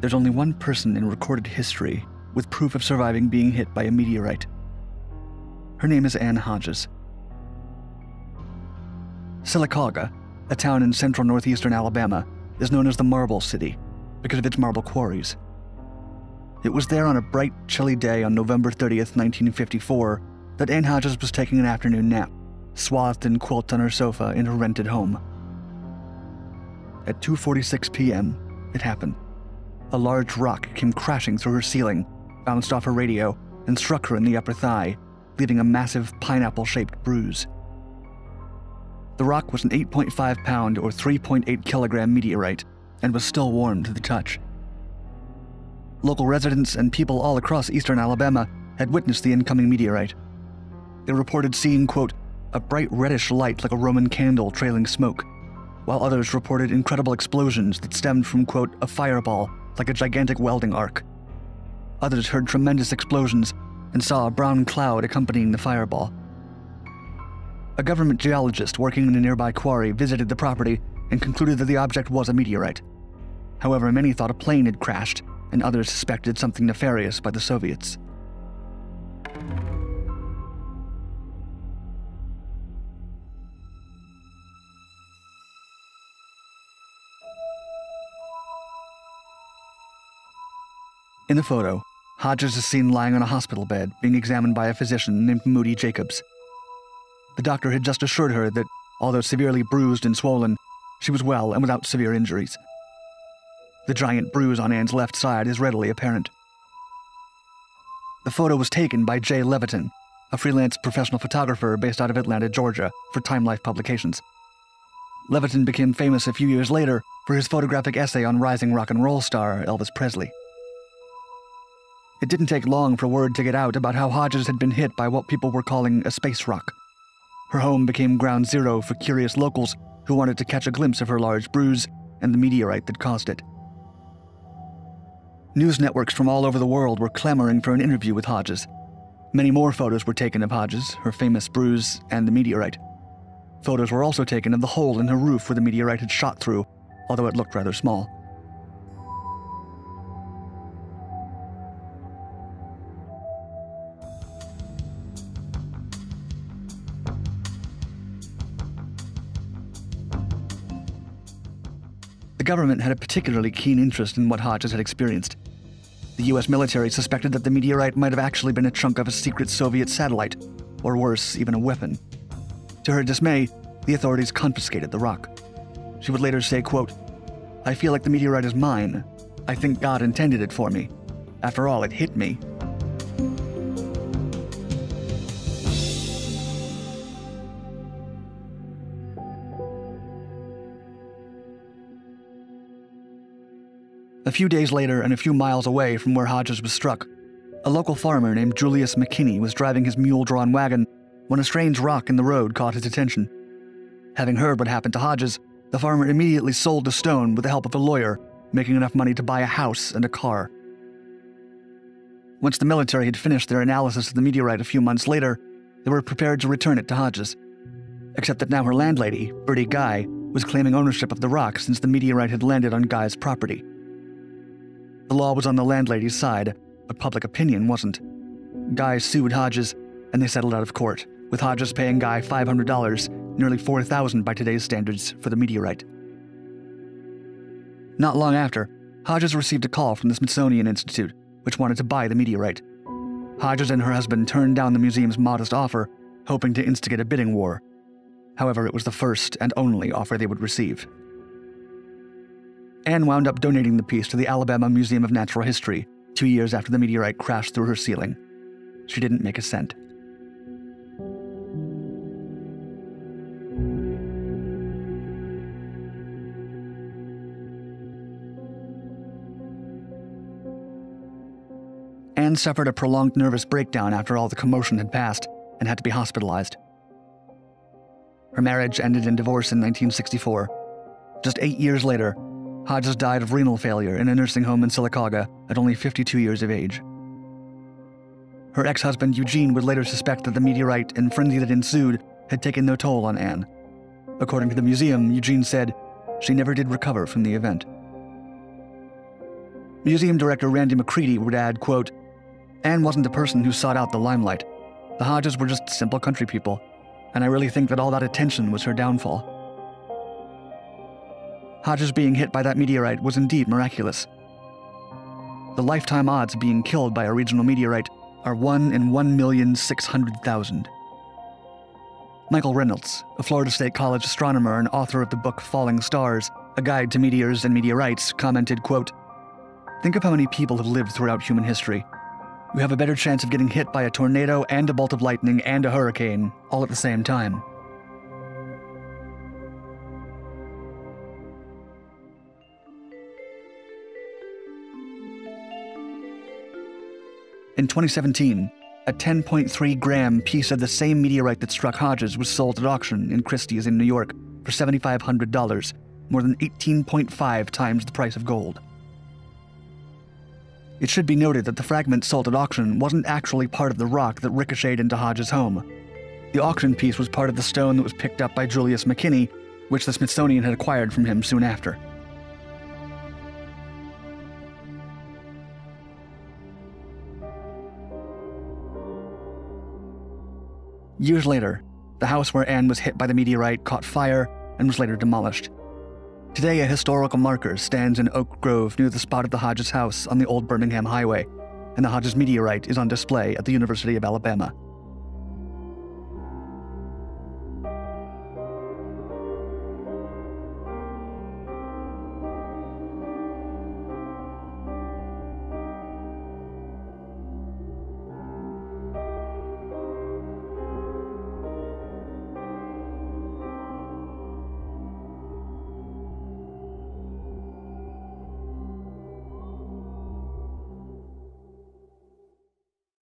there's only one person in recorded history with proof of surviving being hit by a meteorite. Her name is Ann Hodges. Sylacauga, a town in central northeastern Alabama, is known as the Marble City because of its marble quarries. It was there on a bright, chilly day on November 30th, 1954, that Ann Hodges was taking an afternoon nap, swathed in quilts on her sofa in her rented home. At 2:46 p.m., it happened. A large rock came crashing through her ceiling, bounced off her radio, and struck her in the upper thigh, leaving a massive pineapple-shaped bruise. The rock was an 8.5 pound or 3.8 kilogram meteorite and was still warm to the touch. Local residents and people all across eastern Alabama had witnessed the incoming meteorite. They reported seeing, quote, a bright reddish light like a Roman candle trailing smoke, while others reported incredible explosions that stemmed from, quote, a fireball like a gigantic welding arc. Others heard tremendous explosions and saw a brown cloud accompanying the fireball. A government geologist working in a nearby quarry visited the property and concluded that the object was a meteorite. However, many thought a plane had crashed, and others suspected something nefarious by the Soviets. In the photo, Hodges is seen lying on a hospital bed being examined by a physician named Moody Jacobs. The doctor had just assured her that, although severely bruised and swollen, she was well and without severe injuries. The giant bruise on Ann's left side is readily apparent. The photo was taken by Jay Leviton, a freelance professional photographer based out of Atlanta, Georgia, for Time Life Publications. Leviton became famous a few years later for his photographic essay on rising rock and roll star Elvis Presley. It didn't take long for word to get out about how Hodges had been hit by what people were calling a space rock. Her home became ground zero for curious locals who wanted to catch a glimpse of her large bruise and the meteorite that caused it. News networks from all over the world were clamoring for an interview with Hodges. Many more photos were taken of Hodges, her famous bruise, and the meteorite. Photos were also taken of the hole in her roof where the meteorite had shot through, although it looked rather small. Government had a particularly keen interest in what Hodges had experienced. The US military suspected that the meteorite might have actually been a chunk of a secret Soviet satellite, or worse, even a weapon. To her dismay, the authorities confiscated the rock. She would later say, quote, I feel like the meteorite is mine. I think God intended it for me. After all, it hit me. A few days later, and a few miles away from where Hodges was struck, a local farmer named Julius McKinney was driving his mule drawn wagon when a strange rock in the road caught his attention. Having heard what happened to Hodges, the farmer immediately sold the stone with the help of a lawyer, making enough money to buy a house and a car. Once the military had finished their analysis of the meteorite a few months later, they were prepared to return it to Hodges. Except that now her landlady, Bertie Guy, was claiming ownership of the rock since the meteorite had landed on Guy's property. The law was on the landlady's side, but public opinion wasn't. Guy sued Hodges, and they settled out of court, with Hodges paying Guy $500, nearly 4000 by today's standards, for the meteorite. Not long after, Hodges received a call from the Smithsonian Institute, which wanted to buy the meteorite. Hodges and her husband turned down the museum's modest offer, hoping to instigate a bidding war. However, it was the first and only offer they would receive. Ann wound up donating the piece to the Alabama Museum of Natural History two years after the meteorite crashed through her ceiling. She didn't make a cent. Ann suffered a prolonged nervous breakdown after all the commotion had passed and had to be hospitalized. Her marriage ended in divorce in 1964. Just eight years later, Hodges died of renal failure in a nursing home in Sylacauga at only 52 years of age. Her ex husband Eugene would later suspect that the meteorite and frenzy that ensued had taken their toll on Ann. According to the museum, Eugene said she never did recover from the event. Museum director Randy Mecredy would add, quote, Ann wasn't a person who sought out the limelight. The Hodges were just simple country people, and I really think that all that attention was her downfall. Hodges being hit by that meteorite was indeed miraculous. The lifetime odds of being killed by a regional meteorite are 1 in 1,600,000. Michael Reynolds, a Florida State College astronomer and author of the book Falling Stars, A Guide to Meteors and Meteorites, commented, quote, Think of how many people have lived throughout human history. You have a better chance of getting hit by a tornado and a bolt of lightning and a hurricane all at the same time. In 2017, a 10.3 gram piece of the same meteorite that struck Hodges was sold at auction in Christie's in New York for $7,500, more than 18.5 times the price of gold. It should be noted that the fragment sold at auction wasn't actually part of the rock that ricocheted into Hodges' home. The auction piece was part of the stone that was picked up by Julius McKinney, which the Smithsonian had acquired from him soon after. Years later, the house where Ann was hit by the meteorite caught fire and was later demolished. Today, a historical marker stands in Oak Grove near the spot of the Hodges house on the old Birmingham Highway, and the Hodges meteorite is on display at the University of Alabama.